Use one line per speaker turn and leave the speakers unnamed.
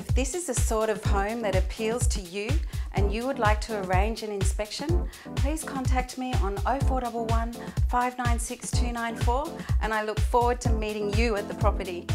If this is the sort of home that appeals to you and you would like to arrange an inspection, please contact me on 0411 596 294 and I look forward to meeting you at the property.